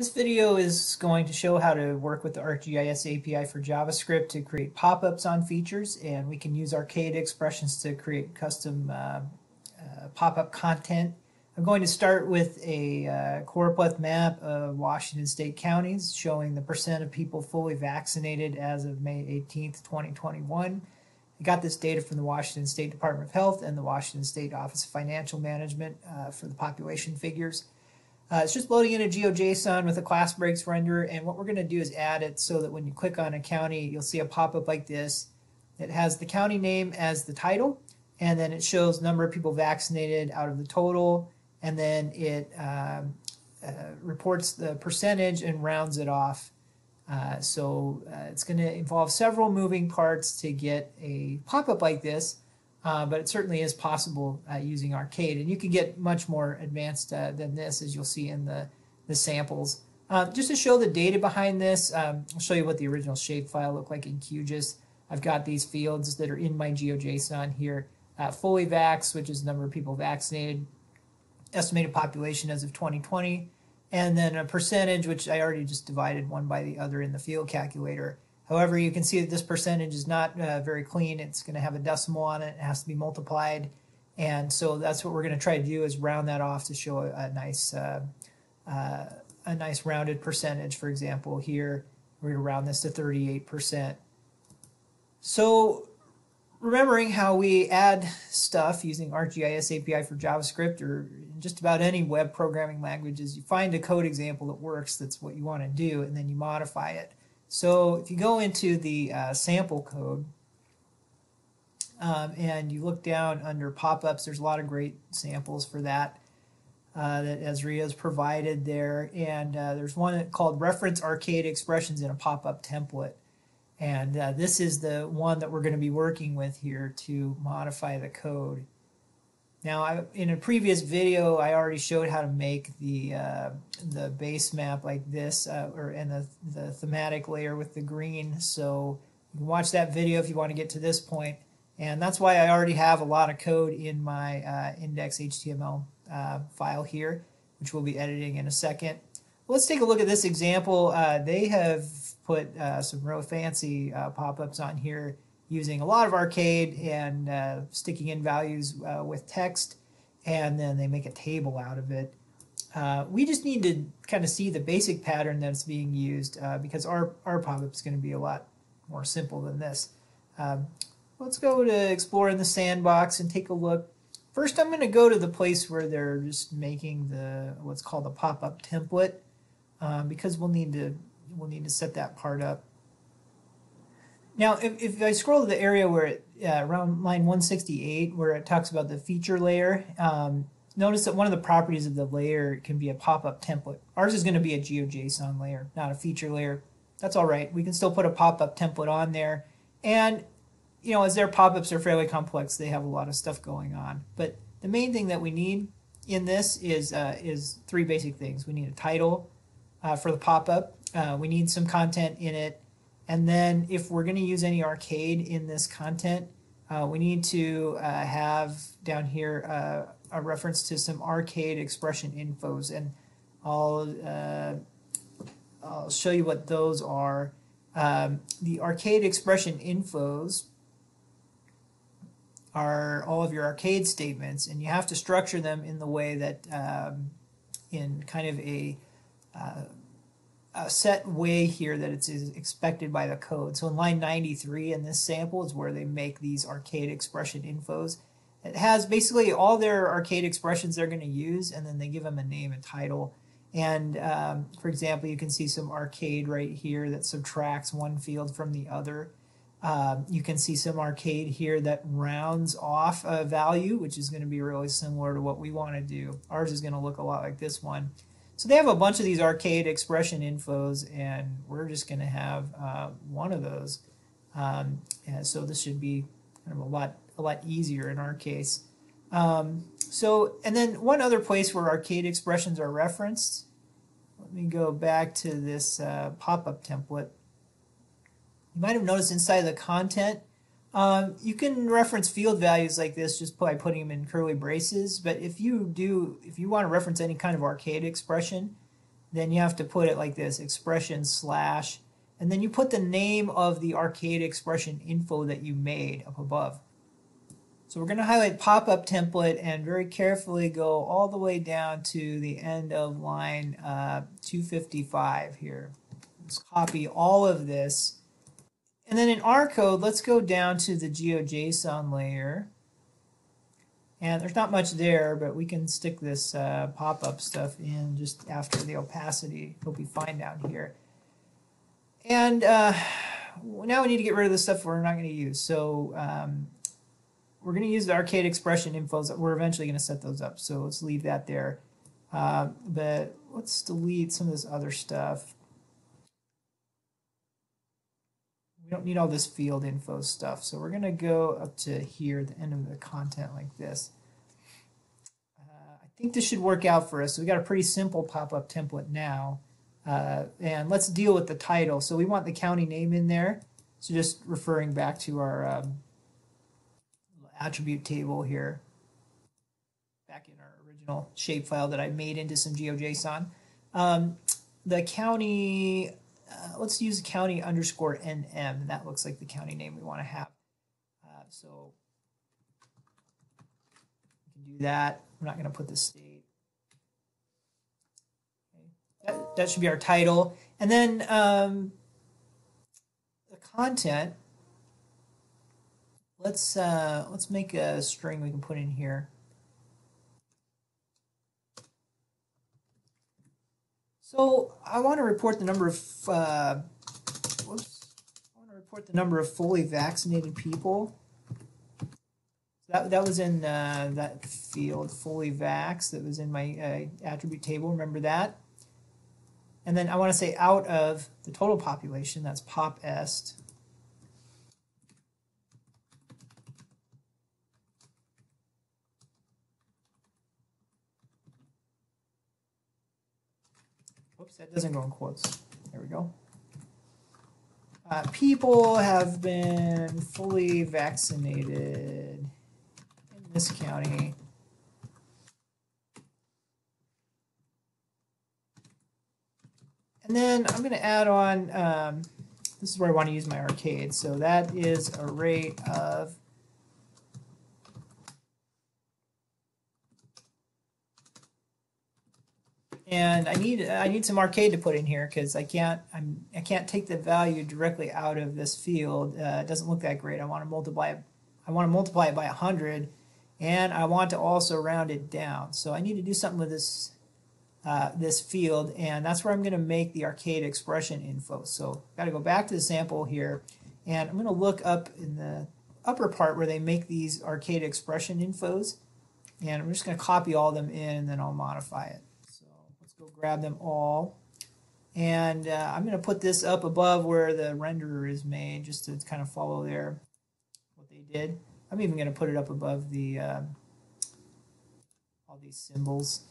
This video is going to show how to work with the ArcGIS API for JavaScript to create pop-ups on features and we can use arcade expressions to create custom uh, uh, pop-up content. I'm going to start with a uh, choropleth map of Washington state counties showing the percent of people fully vaccinated as of May 18th, 2021. I got this data from the Washington State Department of Health and the Washington State Office of Financial Management uh, for the population figures. Uh, it's just loading in a GeoJSON with a class breaks renderer, and what we're going to do is add it so that when you click on a county, you'll see a pop-up like this. It has the county name as the title, and then it shows number of people vaccinated out of the total, and then it um, uh, reports the percentage and rounds it off. Uh, so uh, it's going to involve several moving parts to get a pop-up like this. Uh, but it certainly is possible uh, using Arcade. And you can get much more advanced uh, than this, as you'll see in the, the samples. Um, just to show the data behind this, um, I'll show you what the original shapefile looked like in QGIS. I've got these fields that are in my GeoJSON here. Uh, fully vax, which is the number of people vaccinated, estimated population as of 2020, and then a percentage, which I already just divided one by the other in the field calculator. However, you can see that this percentage is not uh, very clean. It's going to have a decimal on it. It has to be multiplied. And so that's what we're going to try to do is round that off to show a, a nice uh, uh, a nice rounded percentage. For example, here we're going to round this to 38%. So remembering how we add stuff using ArcGIS API for JavaScript or just about any web programming languages, you find a code example that works, that's what you want to do, and then you modify it. So if you go into the uh, sample code um, and you look down under pop-ups, there's a lot of great samples for that uh, that Esri has provided there. And uh, there's one called Reference Arcade Expressions in a Pop-Up Template. And uh, this is the one that we're going to be working with here to modify the code. Now, I, in a previous video, I already showed how to make the uh, the base map like this, uh, or and the the thematic layer with the green. So you can watch that video if you want to get to this point. And that's why I already have a lot of code in my uh, index.html uh, file here, which we'll be editing in a second. Let's take a look at this example. Uh, they have put uh, some real fancy pop-ups on here using a lot of arcade and uh, sticking in values uh, with text, and then they make a table out of it. Uh, we just need to kind of see the basic pattern that's being used uh, because our, our pop-up is going to be a lot more simple than this. Um, let's go to explore in the sandbox and take a look. First, I'm going to go to the place where they're just making the what's called a pop-up template um, because we'll need to we'll need to set that part up. Now, if, if I scroll to the area where it, uh, around line 168, where it talks about the feature layer, um, notice that one of the properties of the layer can be a pop-up template. Ours is going to be a GeoJSON layer, not a feature layer. That's all right. We can still put a pop-up template on there. And, you know, as their pop-ups are fairly complex, they have a lot of stuff going on. But the main thing that we need in this is, uh, is three basic things. We need a title uh, for the pop-up. Uh, we need some content in it and then if we're going to use any arcade in this content, uh, we need to uh, have down here uh, a reference to some arcade expression infos. And I'll, uh, I'll show you what those are. Um, the arcade expression infos are all of your arcade statements, and you have to structure them in the way that um, in kind of a uh, a set way here that it's expected by the code. So in line 93 in this sample is where they make these arcade expression infos. It has basically all their arcade expressions they're going to use, and then they give them a name and title. And um, for example, you can see some arcade right here that subtracts one field from the other. Um, you can see some arcade here that rounds off a value, which is going to be really similar to what we want to do. Ours is going to look a lot like this one. So they have a bunch of these arcade expression infos, and we're just going to have uh, one of those. Um, and so this should be kind of a lot a lot easier in our case. Um, so, and then one other place where arcade expressions are referenced. Let me go back to this uh, pop-up template. You might have noticed inside the content, um, you can reference field values like this just by putting them in curly braces, but if you do, if you want to reference any kind of arcade expression, then you have to put it like this expression slash, and then you put the name of the arcade expression info that you made up above. So we're going to highlight pop-up template and very carefully go all the way down to the end of line uh, 255 here. Let's copy all of this. And then in our code, let's go down to the GeoJSON layer. And there's not much there, but we can stick this uh, pop-up stuff in just after the opacity. It'll be fine down here. And uh, now we need to get rid of the stuff we're not going to use. So um, we're going to use the arcade expression infos. That we're eventually going to set those up. So let's leave that there. Uh, but let's delete some of this other stuff. We don't need all this field info stuff. So we're going to go up to here, the end of the content like this. Uh, I think this should work out for us. So we got a pretty simple pop-up template now. Uh, and let's deal with the title. So we want the county name in there. So just referring back to our um, attribute table here, back in our original shapefile that I made into some GeoJSON. Um, the county uh, let's use county underscore NM, and that looks like the county name we want to have. Uh, so we can do that. I'm not going to put the state. Okay. That, that should be our title. And then um, the content, let's, uh, let's make a string we can put in here. So I want to report the number of uh, whoops, I want to report the number of fully vaccinated people. That that was in uh, that field, fully vax. That was in my uh, attribute table. Remember that. And then I want to say out of the total population. That's pop est. Oops, that doesn't go in quotes. There we go. Uh, people have been fully vaccinated in this county. And then I'm going to add on, um, this is where I want to use my arcade. So that is a rate of and I need I need some arcade to put in here because I can't I'm I can't take the value directly out of this field. Uh, it doesn't look that great. I want to multiply I want to multiply it by hundred, and I want to also round it down. So I need to do something with this uh, this field, and that's where I'm going to make the arcade expression info. So I've got to go back to the sample here, and I'm going to look up in the upper part where they make these arcade expression infos, and I'm just going to copy all of them in, and then I'll modify it grab them all. And uh, I'm going to put this up above where the renderer is made just to kind of follow there what they did. I'm even going to put it up above the uh, all these symbols.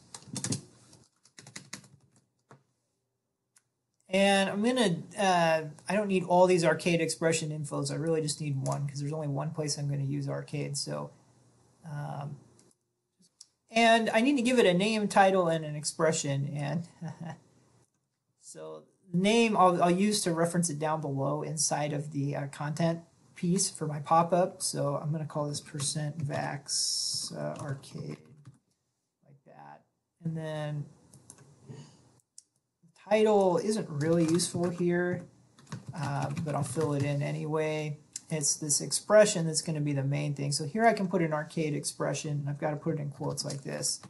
And I'm going to, uh, I don't need all these arcade expression infos. I really just need one because there's only one place I'm going to use arcade. So um, and I need to give it a name, title, and an expression. And so name I'll, I'll, use to reference it down below inside of the uh, content piece for my pop-up. So I'm going to call this percent vax uh, arcade like that. And then the title isn't really useful here, uh, but I'll fill it in anyway it's this expression that's going to be the main thing. So here I can put an arcade expression. I've got to put it in quotes like this.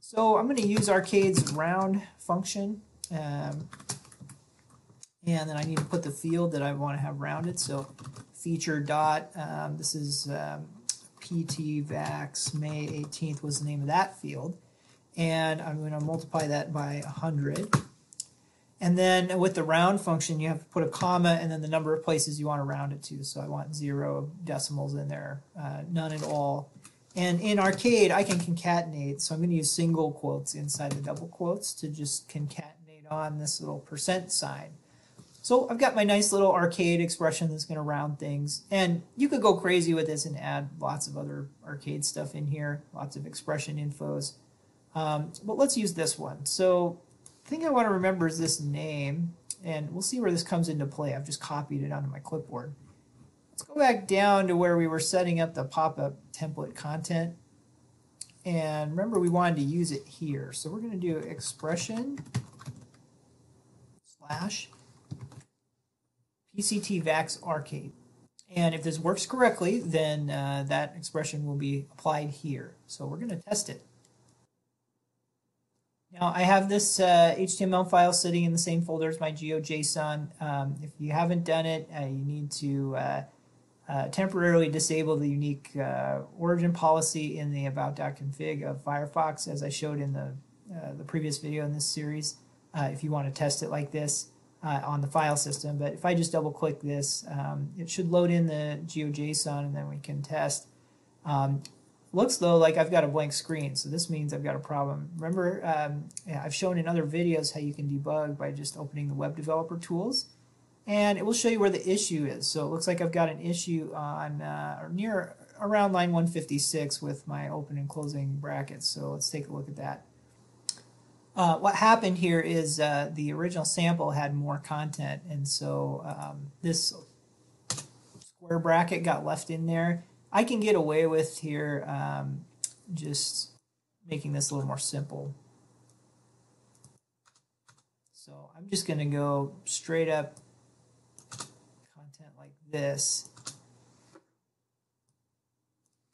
So I'm going to use arcade's round function. Um, and then I need to put the field that I want to have rounded. So feature dot, um, this is um, PT vax May 18th was the name of that field. And I'm going to multiply that by 100. And then with the round function, you have to put a comma and then the number of places you want to round it to. So I want zero decimals in there, uh, none at all. And in Arcade, I can concatenate. So I'm going to use single quotes inside the double quotes to just concatenate on this little percent sign. So I've got my nice little arcade expression that's going to round things. And you could go crazy with this and add lots of other arcade stuff in here, lots of expression infos. Um, but let's use this one. So thing I want to remember is this name, and we'll see where this comes into play. I've just copied it onto my clipboard. Let's go back down to where we were setting up the pop-up template content. And remember, we wanted to use it here. So we're going to do expression slash PCTVax arcade. And if this works correctly, then uh, that expression will be applied here. So we're going to test it. Now I have this uh, HTML file sitting in the same folder as my GeoJSON. Um, if you haven't done it, uh, you need to uh, uh temporarily disable the unique uh, origin policy in the about.config of Firefox as I showed in the, uh, the previous video in this series if you want to test it like this on the file system. But if I just double click this, um, it should load in the GeoJSON and then we can test. Um, looks though like I've got a blank screen, so this means I've got a problem. Remember, um, I've shown in other videos how you can debug by just opening the web developer tools, and it will show you where the issue is. So it looks like I've got an issue on uh, near around line 156 with my open and closing brackets. So let's take a look at that. Uh, what happened here is uh, the original sample had more content, and so um, this square bracket got left in there I can get away with here um, just making this a little more simple. So I'm just going to go straight up content like this.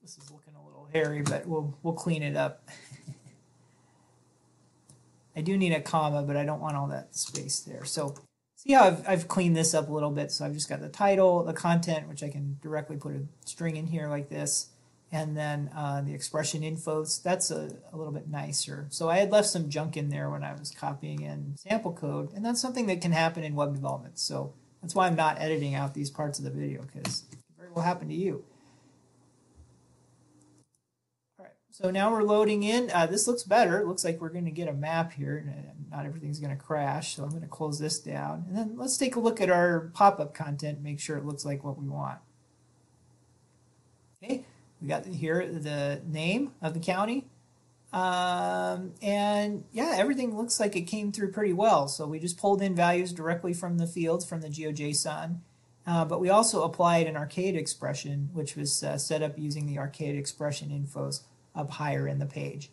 This is looking a little hairy, but we'll we'll clean it up. I do need a comma, but I don't want all that space there. So See how I've, I've cleaned this up a little bit. So I've just got the title, the content, which I can directly put a string in here like this. And then uh, the expression infos, that's a, a little bit nicer. So I had left some junk in there when I was copying in sample code. And that's something that can happen in web development. So that's why I'm not editing out these parts of the video because it very well happen to you. So now we're loading in. Uh, this looks better. It looks like we're going to get a map here. And not everything's going to crash. So I'm going to close this down. And then let's take a look at our pop-up content, make sure it looks like what we want. Okay, we got here the name of the county. Um, and yeah, everything looks like it came through pretty well. So we just pulled in values directly from the fields from the GeoJSON. Uh, but we also applied an arcade expression, which was uh, set up using the arcade expression infos up higher in the page.